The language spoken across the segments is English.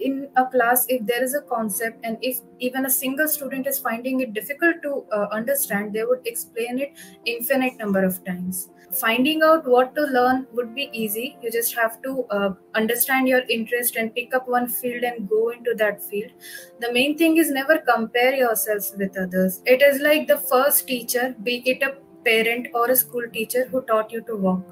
in a class if there is a concept and if even a single student is finding it difficult to uh, understand they would explain it infinite number of times. Finding out what to learn would be easy. You just have to uh, understand your interest and pick up one field and go into that field. The main thing is never compare yourselves with others. It is like the first teacher be it a parent or a school teacher who taught you to walk.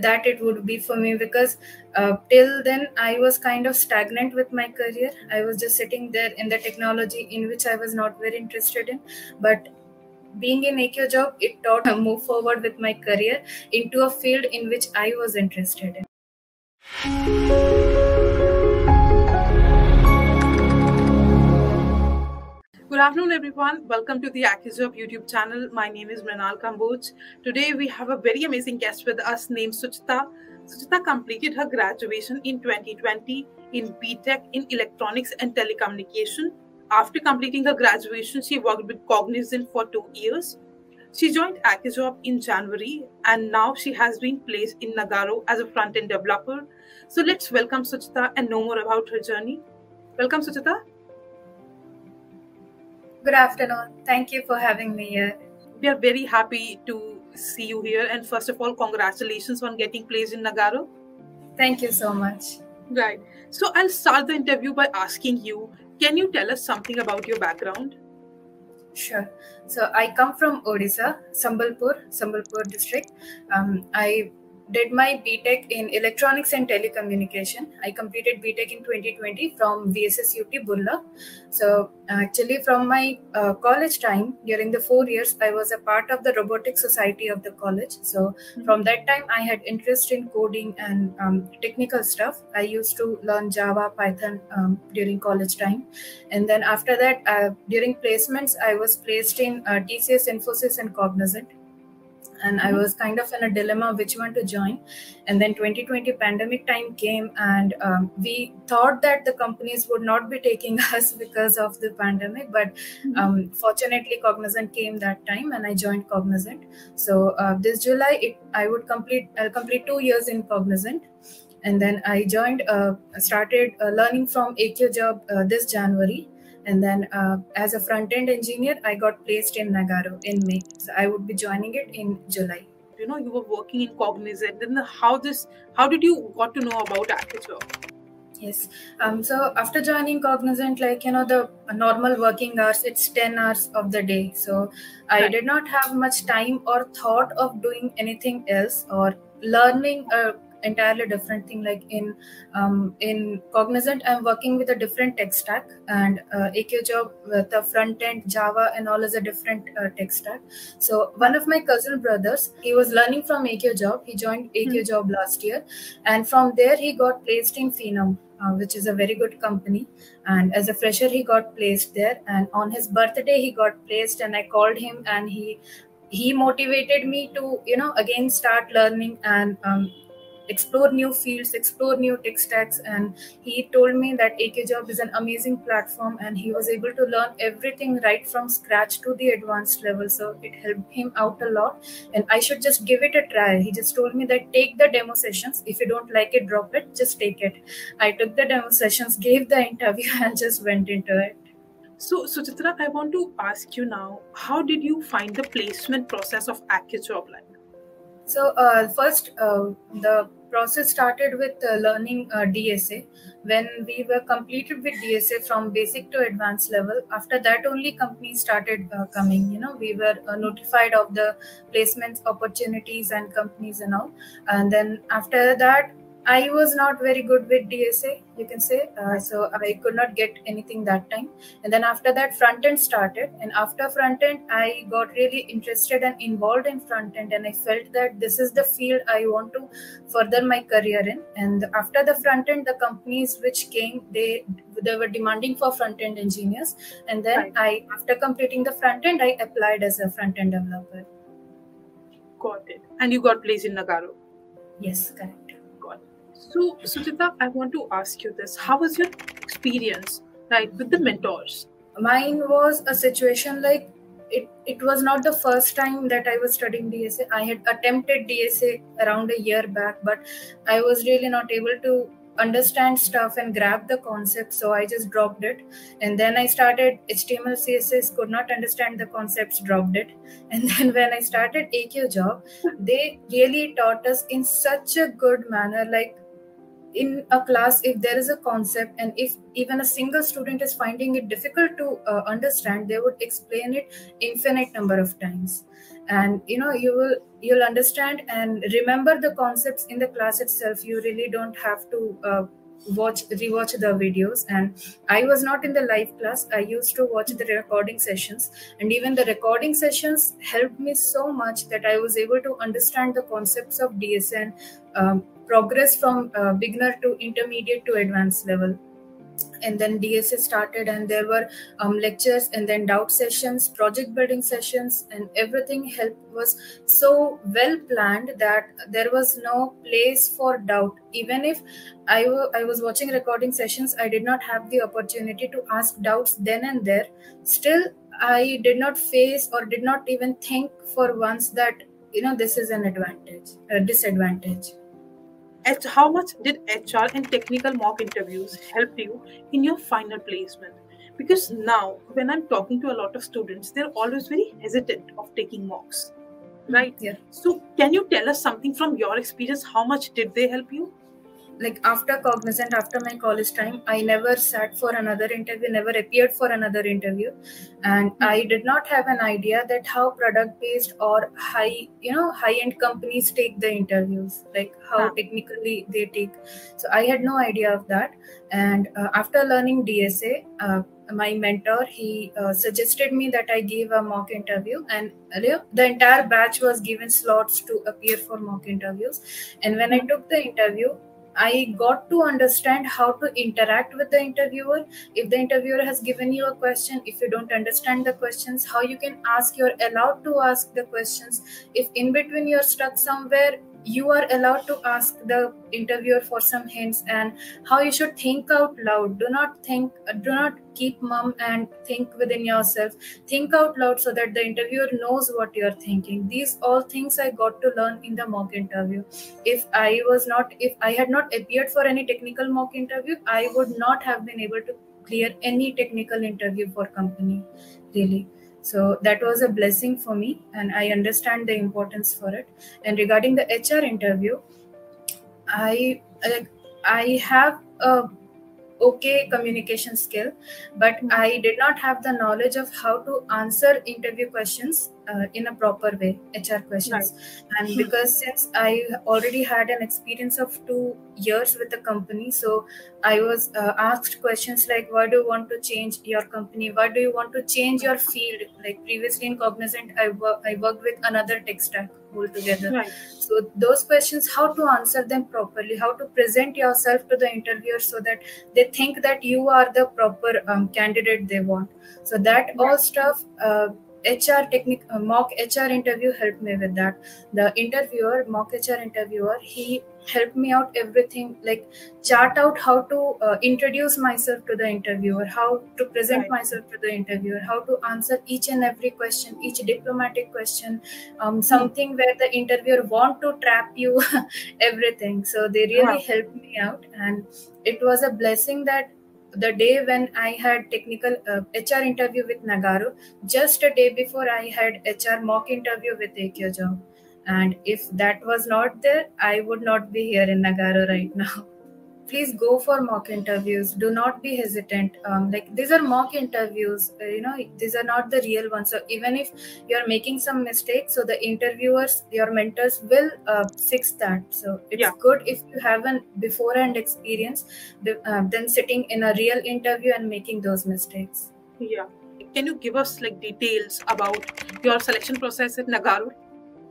That it would be for me because uh, till then i was kind of stagnant with my career i was just sitting there in the technology in which i was not very interested in but being in AccioJob, it taught me to move forward with my career into a field in which I was interested in. Good afternoon, everyone. Welcome to the AccioJob YouTube channel. My name is Mrinal Kamboj. Today, we have a very amazing guest with us named Suchita. Suchita completed her graduation in 2020 in BTech in Electronics and Telecommunication after completing her graduation, she worked with Cognizant for two years. She joined AccioJob in January and now she has been placed in Nagarro as a front end developer. So let's welcome Suchita and know more about her journey. Welcome, Suchita. Good afternoon. Thank you for having me here. We are very happy to see you here. And first of all, congratulations on getting placed in Nagarro. Thank you so much. Right. So I'll start the interview by asking you can you tell us something about your background? Sure. So I come from Odisha, Sambalpur, Sambalpur district. Um, I did my BTech in Electronics and Telecommunication. I completed BTech in 2020 from VSSUT Burla. So actually, from my uh, college time, during the four years, I was a part of the robotic Society of the college. So mm-hmm. from that time, I had interest in coding and um, technical stuff. I used to learn Java, Python um, during college time, and then after that, uh, during placements, I was placed in uh, TCS, Infosys, and Cognizant and i was kind of in a dilemma which one to join. And then 2020 pandemic time came and um, we thought that the companies would not be taking us because of the pandemic but mm-hmm. um, fortunately cognizant came that time and i joined cognizant. So uh, this july it, i would complete i'll complete two years in cognizant. And then i joined uh, started uh, learning from AccioJob uh, this january and then uh, as a front end engineer i got placed in nagarro in may. So i would be joining it in july. You know you were working in cognizant. Then how this how did you got to know about AccioJob yes. Um, so after joining cognizant like you know the normal working hours it's 10 hours of the day. So i did not have much time or thought of doing anything else or learning a entirely different thing like in um, in cognizant i'm working with a different tech stack and uh, AccioJob with the front end java and all is a different uh, tech stack. So one of my cousin brothers he was learning from AccioJob. He joined Accio mm-hmm. job last year. And from there he got placed in phenom uh, which is a very good company. And as a fresher he got placed there. And on his birthday he got placed and i called him and he he motivated me to you know again start learning and um, explore new fields, explore new tech stacks. And he told me that AccioJob is an amazing platform and he was able to learn everything right from scratch to the advanced level. So it helped him out a lot. And I should just give it a try. He just told me that take the demo sessions. If you don't like it, drop it, just take it. I took the demo sessions, gave the interview, and just went into it. So, Suchitra, I want to ask you now, how did you find the placement process of AccioJob like? So, uh, first, uh, the process started with uh, learning uh, DSA. When we were completed with DSA from basic to advanced level, after that only companies started uh, coming. You know, we were uh, notified of the placements opportunities and companies and all. And then after that, I was not very good with DSA, you can say. Uh, so I could not get anything that time. And then after that, front end started. And after front end, I got really interested and involved in front end. And I felt that this is the field I want to further my career in. And after the front end, the companies which came, they they were demanding for front end engineers. And then right. I, after completing the front end, I applied as a front end developer. Got it. And you got placed in Nagarro. Yes, correct. So, Suchita, I want to ask you this. How was your experience, like with the mentors? Mine was a situation like it, it was not the first time that I was studying DSA. I had attempted DSA around a year back, but I was really not able to understand stuff and grab the concept so i just dropped it and then i started html css could not understand the concepts dropped it and then when i started AccioJob they really taught us in such a good manner like in a class if there is a concept and if even a single student is finding it difficult to uh, understand they would explain it infinite number of times. And you know you will you'll understand and remember the concepts in the class itself. You really don't have to uh, watch rewatch the videos. And i was not in the live class. I used to watch the recording sessions. And even the recording sessions helped me so much that i was able to understand the concepts of dsn um, progress from uh, beginner to intermediate to advanced level and then DSA started, and there were um, lectures and then doubt sessions, project building sessions, and everything help was so well planned that there was no place for doubt. Even if I, w- I was watching recording sessions, I did not have the opportunity to ask doubts then and there. Still, I did not face or did not even think for once that you know this is an advantage, a disadvantage how much did HR and technical mock interviews help you in your final placement? Because now, when I'm talking to a lot of students, they're always very hesitant of taking mocks, right? Yeah. So, can you tell us something from your experience? How much did they help you? Like after cognizant after my college time i never sat for another interview never appeared for another interview. And mm-hmm. i did not have an idea that how product based or high you know high end companies take the interviews like how yeah. technically they take. So i had no idea of that. And uh, after learning dsa uh, my mentor he uh, suggested me that i give a mock interview. And the entire batch was given slots to appear for mock interviews. And when i took the interview I got to understand how to interact with the interviewer. If the interviewer has given you a question, if you don't understand the questions, how you can ask, you're allowed to ask the questions. If in between you're stuck somewhere, you are allowed to ask the interviewer for some hints and how you should think out loud. Do not think do not keep mum and think within yourself. Think out loud so that the interviewer knows what you're thinking. These all things i got to learn in the mock interview. If i was not if i had not appeared for any technical mock interview i would not have been able to clear any technical interview for company really so that was a blessing for me, and I understand the importance for it. And regarding the HR interview, I I have a okay communication skill but i did not have the knowledge of how to answer interview questions uh, in a proper way hr questions. Right. and because since i already had an experience of two years with the company so i was uh, asked questions like why do you want to change your company? Why do you want to change your field? Like previously in cognizant i, wor- I worked with another tech stack altogether. Right. so those questions how to answer them properly how to present yourself to the interviewer so that they think that you are the proper um, candidate they want. So that all stuff uh, HR technique uh, mock HR interview helped me with that. The interviewer, mock HR interviewer, he helped me out everything like chart out how to uh, introduce myself to the interviewer, how to present right. myself to the interviewer, how to answer each and every question, each diplomatic question, um, something where the interviewer want to trap you, everything. So they really helped me out, and it was a blessing that the day when I had technical uh, HR interview with Nagarro, just a day before I had HR mock interview with AccioJob. And if that was not there, I would not be here in Nagarro right now. Please go for mock interviews. Do not be hesitant. Um, like these are mock interviews uh, you know these are not the real ones. So even if you're making some mistakes so the interviewers your mentors will uh, fix that. So it's yeah. good if you have an beforehand experience uh, than sitting in a real interview and making those mistakes. Yeah. Can you give us like details about your selection process at nagarro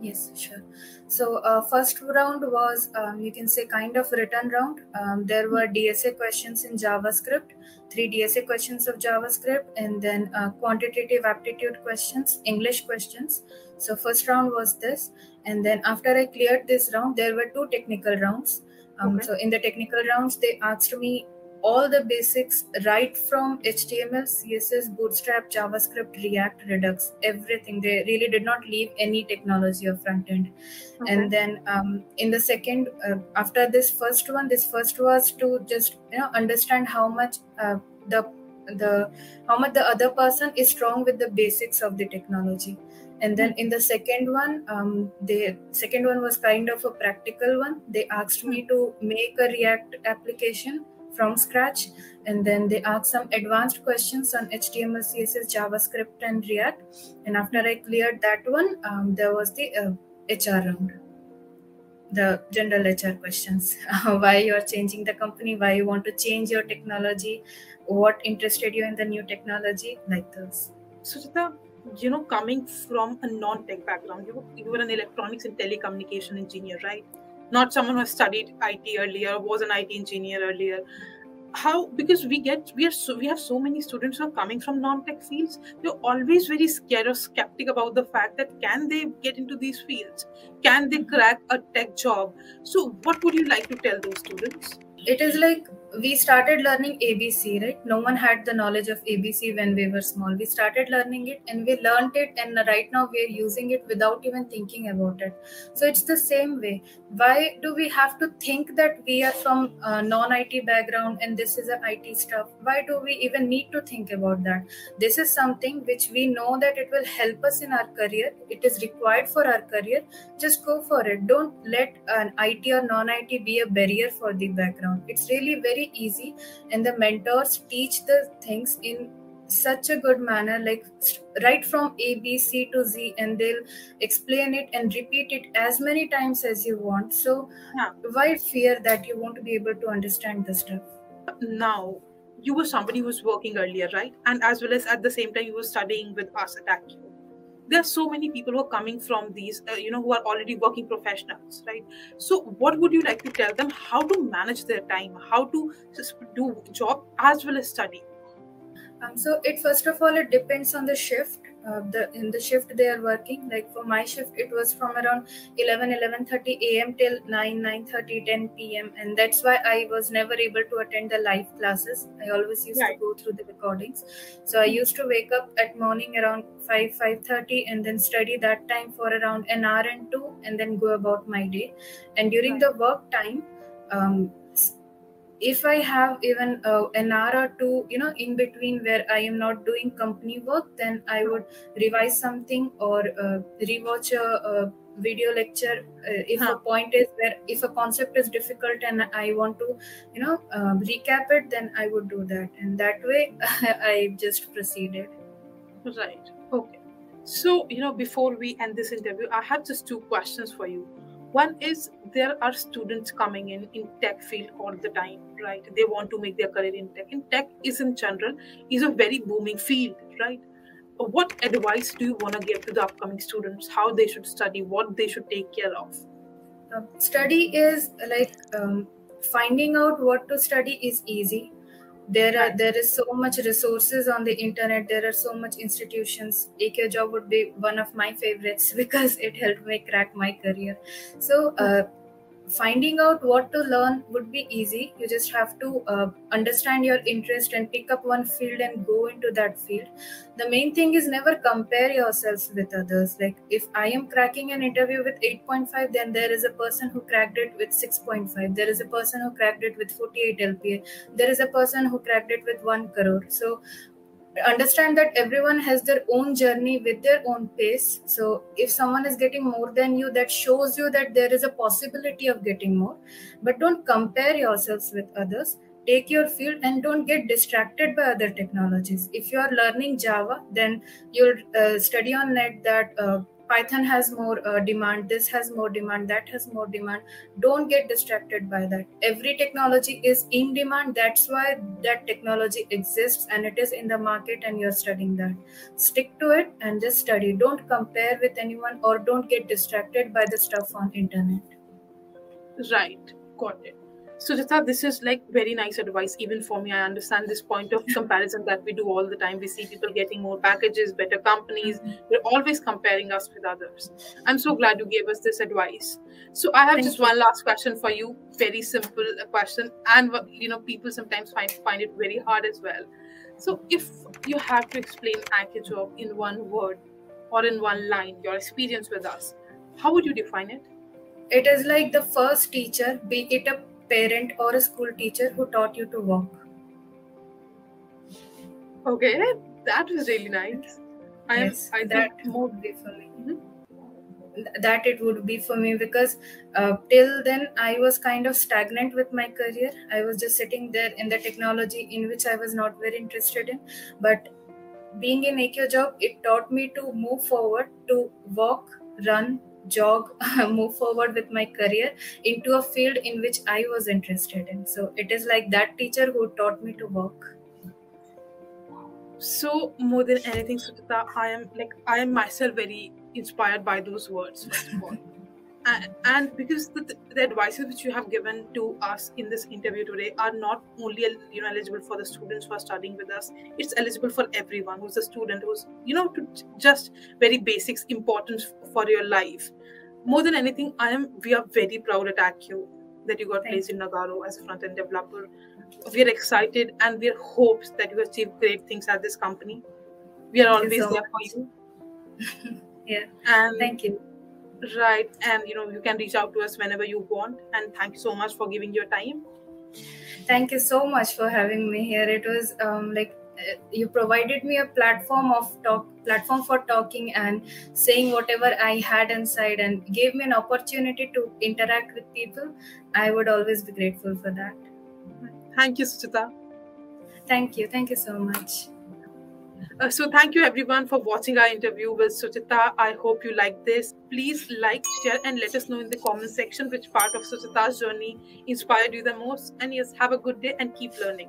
yes sure so uh, first round was um, you can say kind of written round. Um, there were DSA questions in JavaScript, three DSA questions of JavaScript, and then uh, quantitative aptitude questions, English questions. So first round was this, and then after I cleared this round, there were two technical rounds. Um, okay. So in the technical rounds, they asked me all the basics right from html css bootstrap javascript react redux everything. They really did not leave any technology of front end. Okay. and then um, in the second uh, after this first one this first was to just you know understand how much uh, the the how much the other person is strong with the basics of the technology. And then in the second one um, the second one was kind of a practical one. They asked me to make a react application from scratch. And then they asked some advanced questions on html css javascript and react. And after i cleared that one um, there was the uh, hr round. The general hr questions. Why you are changing the company? Why you want to change your technology? What interested you in the new technology? Like this Sujata, you know, coming from a non-tech background, you, you were an electronics and telecommunication engineer, right? Not someone who has studied IT earlier, was an IT engineer earlier. How? Because we get we are so we have so many students who are coming from non-tech fields. They're always very scared or skeptic about the fact that can they get into these fields? Can they crack a tech job? So, what would you like to tell those students? It is like we started learning abc right? No one had the knowledge of abc when we were small. We started learning it and we learned it and right now we're using it without even thinking about it. So it's the same way. Why do we have to think that we are from a non-it background and this is an it stuff? Why do we even need to think about that? This is something which we know that it will help us in our career. It is required for our career. Just go for it. Don't let an it or non-it be a barrier for the background. It's really very very easy and the mentors teach the things in such a good manner like right from a b c to z and they'll explain it and repeat it as many times as you want. So yeah. why fear that you won't be able to understand the stuff? Now you were somebody who was working earlier right? And as well as at the same time you were studying with us at Accio there are so many people who are coming from these uh, you know who are already working professionals right? So what would you like to tell them? How to manage their time? How to do job as well as study? Um, so it first of all it depends on the shift uh, the in the shift they are working like for my shift it was from around 11 11:30 am till 9 9:30 10 pm and that's why i was never able to attend the live classes i always used right. to go through the recordings so i used to wake up at morning around 5 5:30 and then study that time for around an hour and two and then go about my day and during right. the work time um, if i have even uh, an hour or two you know in between where i am not doing company work then i would revise something or uh, rewatch a, a video lecture uh, if huh. a point is where if a concept is difficult and i want to you know uh, recap it then i would do that. And that way i just proceeded. Right. Okay. So you know before we end this interview i have just two questions for you one is there are students coming in in tech field all the time right? They want to make their career in tech. And tech is in general is a very booming field right? What advice do you want to give to the upcoming students? How they should study what they should take care of? Uh, study is like um, finding out what to study is easy there are there is so much resources on the internet. There are so much institutions. Accio job would be one of my favorites because it helped me crack my career. So uh, finding out what to learn would be easy. You just have to uh, understand your interest and pick up one field and go into that field. The main thing is never compare yourselves with others. Like if i am cracking an interview with 8.5 then there is a person who cracked it with 6.5 there is a person who cracked it with 48 lpa there is a person who cracked it with 1 crore. So understand that everyone has their own journey with their own pace. So if someone is getting more than you that shows you that there is a possibility of getting more. But don't compare yourselves with others. Take your field and don't get distracted by other technologies. If you are learning java then you'll uh, study on net that uh, python has more uh, demand this has more demand that has more demand. Don't get distracted by that. Every technology is in demand. That's why that technology exists and it is in the market and you're studying that. Stick to it and just study. Don't compare with anyone or don't get distracted by the stuff on internet. Right. Got it Sujata, this is like very nice advice, even for me. I understand this point of comparison that we do all the time. We see people getting more packages, better companies. We're always comparing us with others. I'm so glad you gave us this advice. So I have Thank just you. one last question for you. Very simple uh, question, and you know, people sometimes find find it very hard as well. So if you have to explain AccioJob in one word or in one line, your experience with us, how would you define it? It is like the first teacher, be it a parent or a school teacher, who taught you to walk. Okay, that was really nice. I Yes, I that would be for me. Mhm. That it would be for me because uh, till then I was kind of stagnant with my career. I was just sitting there in the technology in which I was not very interested in. But being in AccioJob, it taught me to move forward, to walk, run, jog, move forward with my career into a field in which I was interested in. So it is like that teacher who taught me to walk. so more than anything, Sujata, I am like I am myself very inspired by those words. And, and because the, the advices which you have given to us in this interview today are not only you know eligible for the students who are studying with us it's eligible for everyone who's a student who's you know to just very basics important for your life. More than anything i am we are very proud at Accio that you got Thank placed in nagarro as a front-end developer. We are excited and we are hopes that you achieve great things at this company. We are Thank always so there much. for you. Yeah, and thank you. Right. And you know, you can reach out to us whenever you want. And thank you so much for giving your time. Thank you so much for having me here. It was um, like uh, you provided me a platform of talk, platform for talking and saying whatever I had inside, and gave me an opportunity to interact with people. I would always be grateful for that. Thank you, Suchita. Thank you. Thank you so much. Uh, so thank you everyone for watching our interview with Suchita. I hope you like this. Please like, share, and let us know in the comment section which part of Suchita's journey inspired you the most. And yes, have a good day and keep learning.